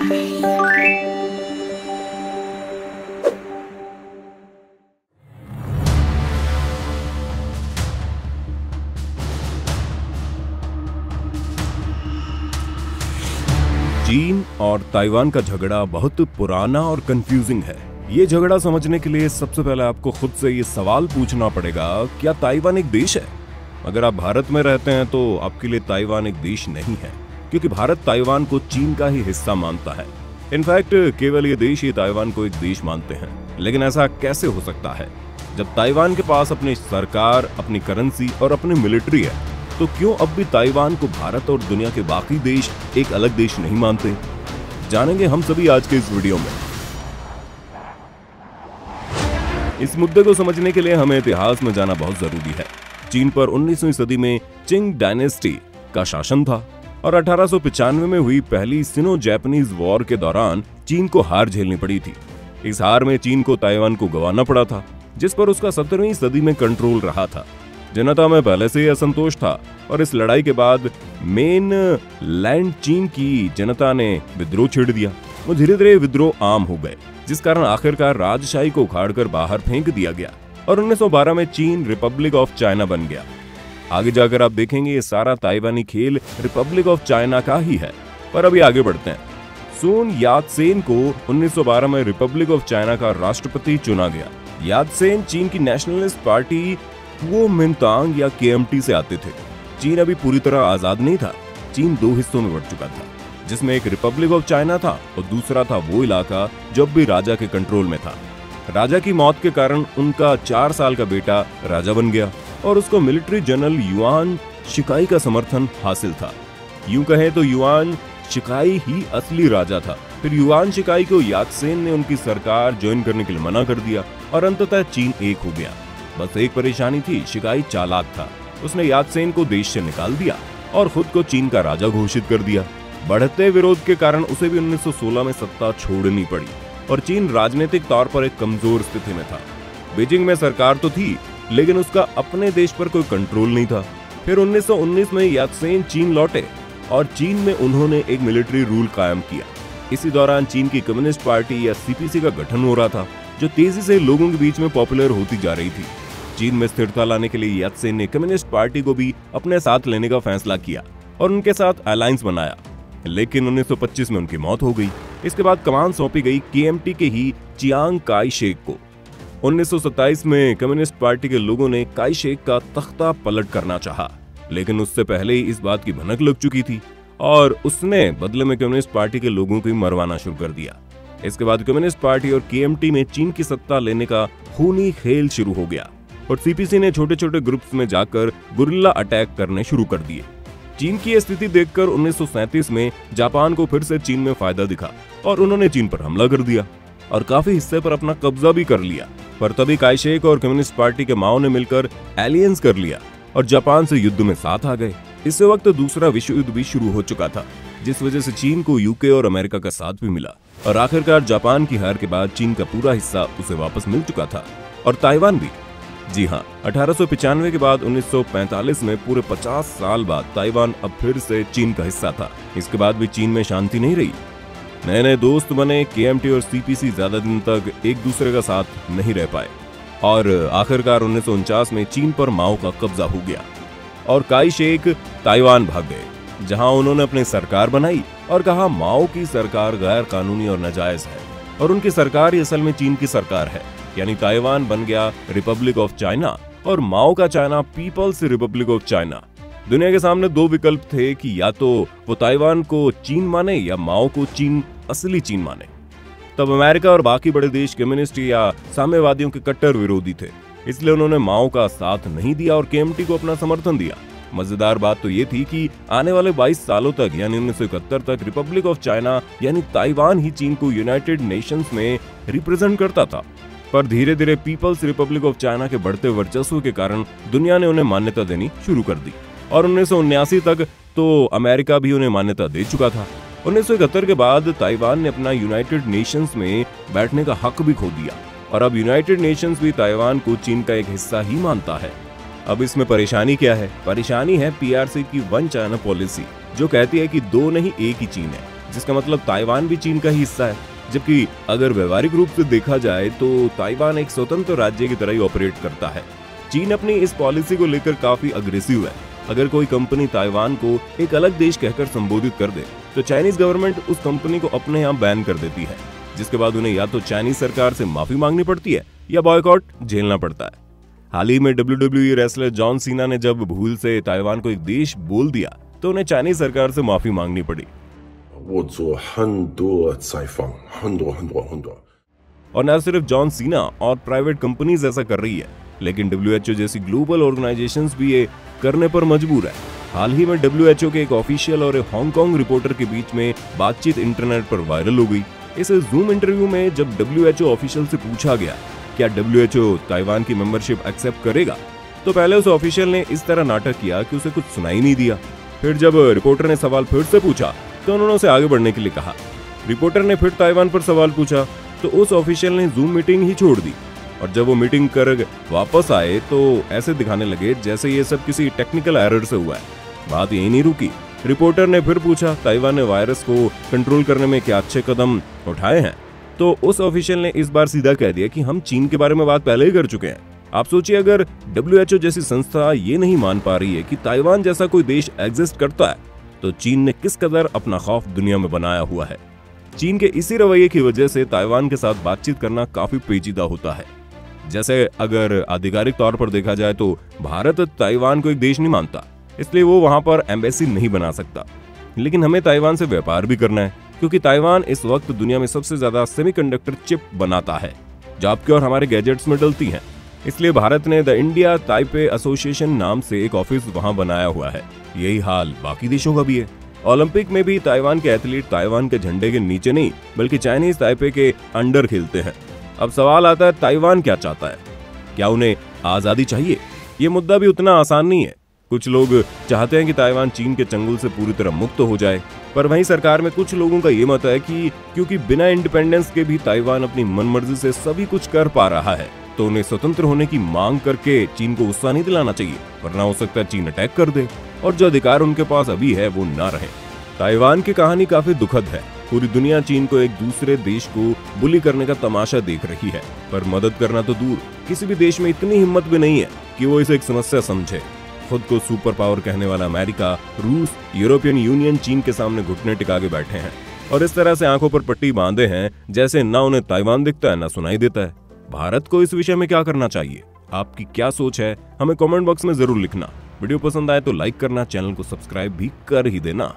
चीन और ताइवान का झगड़ा बहुत पुराना और कंफ्यूजिंग है। ये झगड़ा समझने के लिए सबसे पहले आपको खुद से ये सवाल पूछना पड़ेगा, क्या ताइवान एक देश है? अगर आप भारत में रहते हैं तो आपके लिए ताइवान एक देश नहीं है। क्योंकि भारत ताइवान को चीन का ही हिस्सा मानता है। इनफैक्ट, केवल ये देश ही ताइवान को एक देश मानते हैं। लेकिन ऐसा कैसे हो सकता है? जब ताइवान के पास अपनी सरकार, अपनी करेंसी और अपनी मिलिट्री है तो क्यों अब भी ताइवान को भारत और दुनिया के बाकी देश एक अलग देश नहीं मानते? जानेंगे हम सभी आज के इस वीडियो में। इस मुद्दे को समझने के लिए हमें इतिहास में जाना बहुत ज़रूरी है। चीन पर 19वीं सदी में चिंग डायनेस्टी का शासन था। और अठारह में हुई पहली सिनो जैपनीज वॉर के दौरान चीन को हार झेलनी पड़ी थी। इस हार में चीन को ताइवान को गंवाना पड़ा था, जिस पर उसका सत्रहवीं सदी में कंट्रोल रहा था। जनता में पहले से ही असंतोष था और इस लड़ाई के बाद मेन लैंड चीन की जनता ने विद्रोह छेड़ दिया वो धीरे धीरे विद्रोह आम हो गए, जिस कारण आखिरकार राजशाही को उखाड़कर बाहर फेंक दिया गया और 1912 में चीन रिपब्लिक ऑफ़ चाइना बन गया। आगे जाकर आप देखेंगे ये सारा ताइवानी खेल रिपब्लिक ऑफ़ चाइना का ही है। पर अभी आगे बढ़ते हैं। सून यादसेन को 1912 में रिपब्लिक ऑफ़ चाइना का राष्ट्रपति चुना गया। यादसेन चीन की नेशनलिस्ट पार्टी वो मिनतांग या केएमटी से आते थे। चीन अभी पूरी तरह आज़ाद नहीं था। चीन दो हिस्सों में बढ़ चुका था। जिसमें एक रिपब्लिक ऑफ़ चाइना था और दूसरा था वो इलाका जो भी राजा के कंट्रोल में था। राजा की मौत के कारण उनका चार साल का बेटा राजा बन गया। और उसको मिलिट्री जनरल युआन शिकाई का समर्थन हासिल था। यूँ कहें तो युआन शिकाई ही असली राजा था। फिर युआन शिकाई को यादसेन ने उनकी सरकार ज्वाइन करने के लिए मना कर दिया और अंततः चीन एक हो गया। बस एक परेशानी थी, शिकाई चालाक था। उसने यादसेन को देश से निकाल दिया और खुद को चीन का राजा घोषित कर दिया। बढ़ते विरोध के कारण उसे भी 1916 में सत्ता छोड़नी पड़ी और चीन राजनीतिक तौर पर एक कमज़ोर स्थिति में था। बीजिंग में सरकार तो थी लेकिन उसका अपने देश पर कोई कंट्रोल नहीं था। फिर 1919 में यादसेन चीन लौटे और चीन में उन्होंने एक मिलिट्री रूल कायम किया। इसी दौरान चीन की कम्युनिस्ट पार्टी या सीपीसी का गठन हो रहा था, जो तेज़ी से लोगों के बीच में पॉपुलर होती जा रही थी। चीन में स्थिरता लाने के लिए यात्सेन ने कम्युनिस्ट पार्टी को भी अपने साथ लेने का फैसला किया और उनके साथ अलायंस बनाया। लेकिन 1925 में उनकी मौत हो गई। इसके बाद कमान सौंपी गई केएमटी के ही चियांग काई शेख को। 1927 में कम्युनिस्ट पार्टी के लोगों ने काई शेख का तख्ता पलट करना चाहा, लेकिन उससे पहले ही इस बात की भनक लग चुकी थी और उसने बदले में कम्युनिस्ट पार्टी के लोगों को मरवाना शुरू कर दिया। इसके बाद कम्युनिस्ट पार्टी और केएमटी में चीन की सत्ता लेने का खूनी खेल शुरू हो गया और सीपीसी ने छोटे छोटे ग्रुप्स में जाकर गुरिल्ला अटैक करने शुरू कर दिए। चीन की स्थिति देखकर 1937 में जापान को फिर से चीन में फ़ायदा दिखा और उन्होंने चीन पर हमला कर दिया। और काफ़ी हिस्से पर अपना कब्जा भी कर लिया। पर तभी काइशेक और कम्युनिस्ट पार्टी के माओ ने मिलकर एलियंस कर लिया और जापान से युद्ध में साथ आ गए। इस वक्त दूसरा विश्व युद्ध भी शुरू हो चुका था, जिस वजह से चीन को यूके और अमेरिका का साथ भी मिला। और आखिरकार जापान की हार के बाद चीन का पूरा हिस्सा उसे वापस मिल चुका था। और ताइवान भी। जी हाँ अठारह के बाद 1945 में पूरे 50 साल बाद ताइवान अब फिर से चीन का हिस्सा था। इसके बाद भी चीन में शांति नहीं रही। नए नए दोस्त बने के और सीपीसी ज़्यादा दिन तक एक दूसरे का साथ नहीं रह पाए। और आखिरकार उन्नीस सौ उनचास में चीन पर माओ का कब्जा हो गया। और काई शेख ताइवान भाग गए, जहाँ उन्होंने अपनी सरकार बनाई और कहा, माओ की सरकार गैर कानूनी और नाजायज है, और उनकी सरकार ही असल में चीन की सरकार है। यानी ताइवान बन गया रिपब्लिक ऑफ़ चाइना और माओ का China People's Republic of China दुनिया के सामने दो विकल्प थे कि या तो वो ताइवान को चीन माने या माओ को चीन, असली चीन माने। तब अमेरिका और बाकी बड़े देश कम्युनिस्ट या साम्यवादियों के कट्टर विरोधी थे, इसलिए उन्होंने माओ का साथ नहीं दिया और केएमटी को अपना समर्थन दिया। मज़ेदार बात तो ये थी कि आने वाले 22 सालों तक, यानी उन्नीस सौ इकहत्तर तक, रिपब्लिक ऑफ़ चाइना, यानी ताइवान ही चीन को यूनाइटेड नेशंस में रिप्रेजेंट करता था। पर धीरे धीरे पीपल्स रिपब्लिक ऑफ़ चाइना के बढ़ते वर्चस्व के कारण दुनिया ने उन्हें मान्यता देनी शुरू कर दी। और उन्नीस तक तो अमेरिका भी उन्हें मान्यता दे चुका था। उन्नीस सौ इकहत्तर के बाद ताइवान ने अपना यूनाइटेड नेशंस में बैठने का हक भी खो दिया और अब यूनाइटेड नेशंस भी ताइवान को चीन का एक हिस्सा ही मानता है। अब इसमें परेशानी क्या है? परेशानी है पीआरसी की वन चाइना पॉलिसी, जो कहती है कि दो नहीं, एक ही चीन है, जिसका मतलब ताइवान भी चीन का ही हिस्सा है। जबकि अगर व्यवहारिक रूप से देखा जाए तो ताइवान एक स्वतंत्र राज्य की तरह ही ऑपरेट करता है। चीन अपनी इस पॉलिसी को लेकर काफ़ी अग्रेसिव है। अगर कोई कंपनी ताइवान को एक अलग देश कहकर संबोधित कर दे तो चाइनीज़ गवर्नमेंट उस कंपनी को अपने यहाँ बैन कर देती है, जिसके बाद उन्हें या तो चाइनीज़ सरकार से माफ़ी मांगनी पड़ती है या बॉयकॉट झेलना पड़ता है। हाल ही में डब्ल्यू रेसलर जॉन सीना ने जब भूल से ताइवान को एक देश बोल दिया तो उन्हें चाइनीज़ सरकार से माफ़ी मांगनी पड़ी। और न सिर्फ़ जॉन सीना और प्राइवेट कंपनीज़ ऐसा कर रही है लेकिन डब्ल्यू जैसी ग्लोबल ऑर्गेनाइजेशन भी ये करने पर मजबूर है। हाल ही में डब्ल्यू के एक ऑफिशियल और हांगकांग रिपोर्टर के बीच में बातचीत इंटरनेट पर वायरल हो गई। इस जूम इंटरव्यू में जब डब्ल्यू ऑफिशियल से पूछा गया, क्या डब्ल्यू ताइवान की मेंबरशिप एक्सेप्ट करेगा? तो पहले उस ऑफिशियल ने इस तरह नाटक किया कि उसे कुछ सुनाई नहीं दिया। फिर जब रिपोर्टर ने सवाल फिर से पूछा तो उन्होंने उसे आगे बढ़ने के लिए कहा। रिपोर्टर ने फिर ताइवान पर सवाल पूछा तो उस ऑफिशियल ने जूम मीटिंग ही छोड़ दी। और जब वो मीटिंग कर वापस आए तो ऐसे दिखाने लगे जैसे ये सब किसी टेक्निकल एरर से हुआ है। बात यही नहीं रुकी। रिपोर्टर ने फिर पूछा, ताइवान ने वायरस को कंट्रोल करने में क्या अच्छे कदम उठाए हैं? तो उस ऑफिशियल ने इस बार सीधा कह दिया कि हम चीन के बारे में बात पहले ही कर चुके हैं। आप सोचिए, अगर डब्ल्यूएचओ जैसी संस्था ये नहीं मान पा रही है कि ताइवान जैसा कोई देश एग्जिस्ट करता है तो चीन ने किस कदर अपना खौफ दुनिया में बनाया हुआ है? चीन के इसी रवैये की वजह से ताइवान के साथ बातचीत करना काफ़ी पेचीदा होता है। जैसे अगर आधिकारिक तौर पर देखा जाए तो भारत ताइवान को एक देश नहीं मानता, इसलिए वो वहाँ पर एम्बेसी नहीं बना सकता। लेकिन हमें ताइवान से व्यापार भी करना है, क्योंकि ताइवान इस वक्त दुनिया में सबसे ज़्यादा सेमीकंडक्टर चिप बनाता है, जो आपके और हमारे गैजेट्स में डलती हैं। इसलिए भारत ने द इंडिया ताइपे एसोसिएशन नाम से एक ऑफ़िस वहाँ बनाया हुआ है। यही हाल बाकी देशों का भी है। ओलंपिक में भी ताइवान के एथलीट ताइवान के झंडे के नीचे नहीं, बल्कि चाइनीज़ ताइपे के अंडर खेलते हैं। अब सवाल आता है, ताइवान क्या चाहता है? क्या उन्हें आज़ादी चाहिए? ये मुद्दा भी उतना आसान नहीं है। कुछ लोग चाहते हैं कि ताइवान चीन के चंगुल से पूरी तरह मुक्त हो जाए, पर वहीं सरकार में कुछ लोगों का ये मत है कि क्योंकि बिना इंडिपेंडेंस के भी ताइवान अपनी मनमर्जी से सभी कुछ कर पा रहा है तो उन्हें स्वतंत्र होने की मांग करके चीन को गुस्सा नहीं दिलाना चाहिए, वरना हो सकता है चीन अटैक कर दे, और जो अधिकार उनके पास अभी है, वो ना रहे। ताइवान की कहानी काफ़ी दुखद है। पूरी दुनिया चीन को एक दूसरे देश को बुली करने का तमाशा देख रही है। पर मदद करना तो दूर। किसी भी देश में इतनी हिम्मत भी नहीं है कि वो इसे एक समस्या समझे। खुद को सुपर पावर कहने वाला अमेरिका, रूस, यूरोपियन यूनियन चीन के सामने घुटने टिका के बैठे हैं और इस तरह से आँखों पर पट्टी बांधे हैं जैसे ना उन्हें ताइवान दिखता है, ना सुनाई देता है। भारत को इस विषय में क्या करना चाहिए? आपकी क्या सोच है? हमें कमेंट बॉक्स में ज़रूर लिखना। वीडियो पसंद आए तो लाइक करना, चैनल को सब्सक्राइब भी कर ही देना।